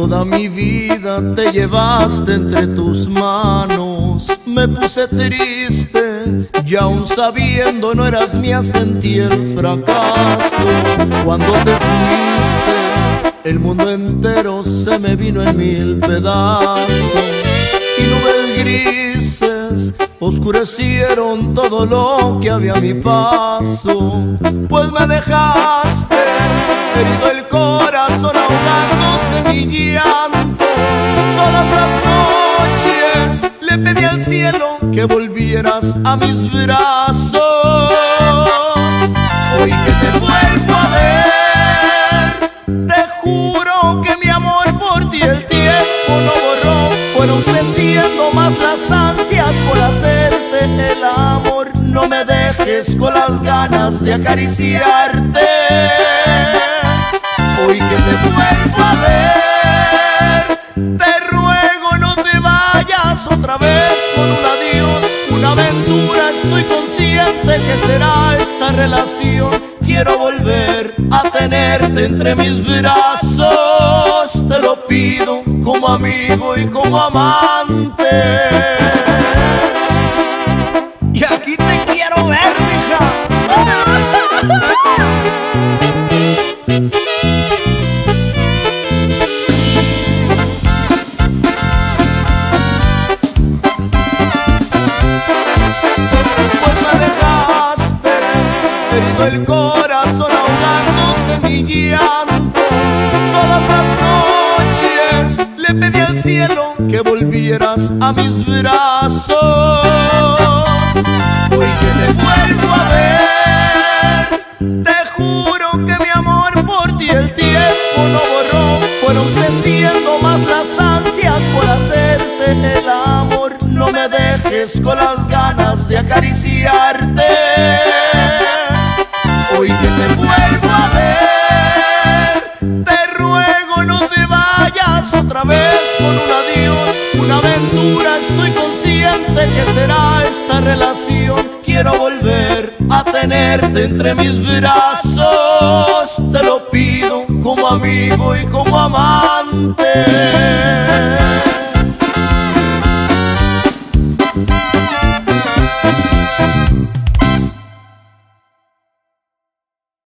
Toda mi vida te llevaste entre tus manos. Me puse triste y aún sabiendo no eras mía sentí el fracaso. Cuando te fuiste, el mundo entero se me vino en mil pedazos. Y nubes grises oscurecieron todo lo que había a mi paso. Pues me dejaste herido el corazón llanto. Todas las noches le pedí al cielo que volvieras a mis brazos. Hoy que te vuelvo a ver, te juro que mi amor por ti el tiempo no borró. Fueron creciendo más las ansias por hacerte el amor. No me dejes con las ganas de acariciarte hoy que te vuelvo adiós, una aventura. Estoy consciente que será esta relación. Quiero volver a tenerte entre mis brazos. Te lo pido como amigo y como amante. El corazón ahogándose mi llanto. Todas las noches le pedí al cielo que volvieras a mis brazos. Hoy que te vuelvo a ver, te juro que mi amor por ti el tiempo no borró. Fueron creciendo más las ansias por hacerte el amor. No me dejes con las ganas de acariciarte con un adiós, una aventura. Estoy consciente que será esta relación. Quiero volver a tenerte entre mis brazos. Te lo pido como amigo y como amante.